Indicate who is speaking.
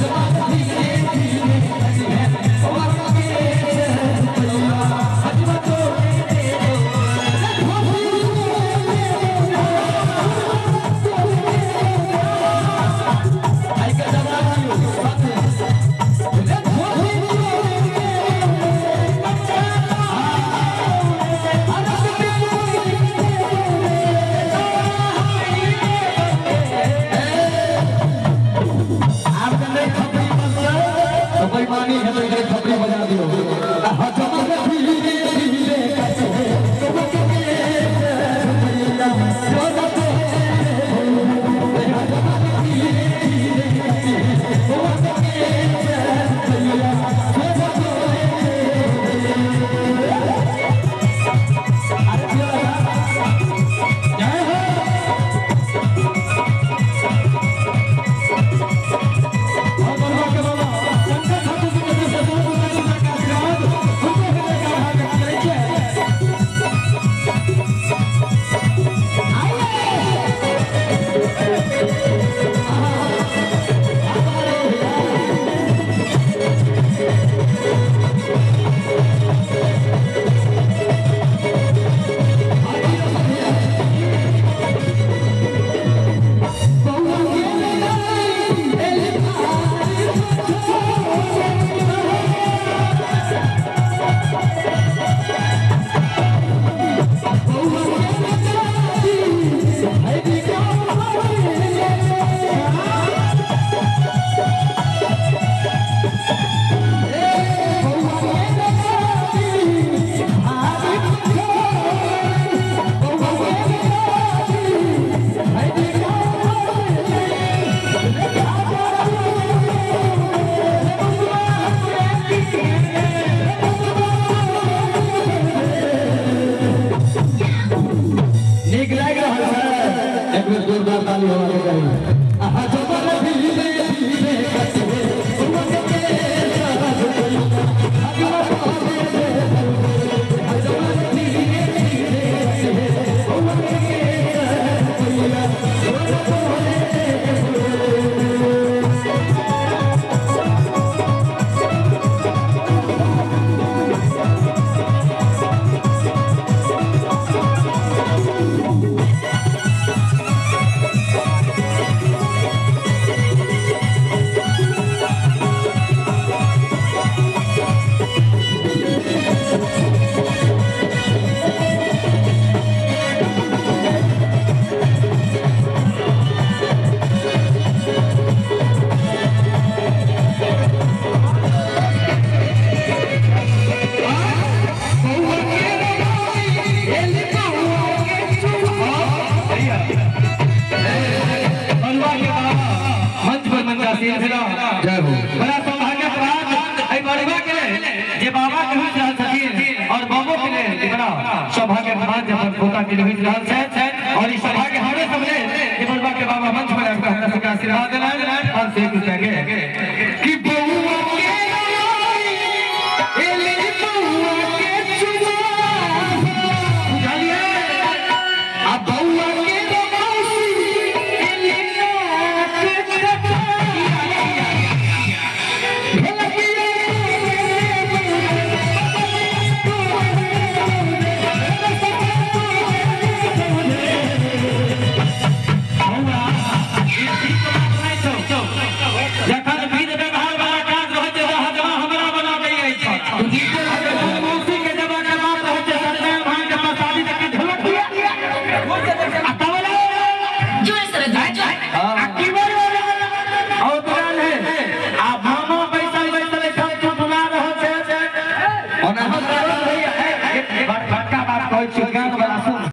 Speaker 1: Você vai Republic. cho gia đình जब भूखा निर्भिज लाल से और इस सभा के हमें सबने के बाबा मंच पर आपका आशीर्वाद और देख सके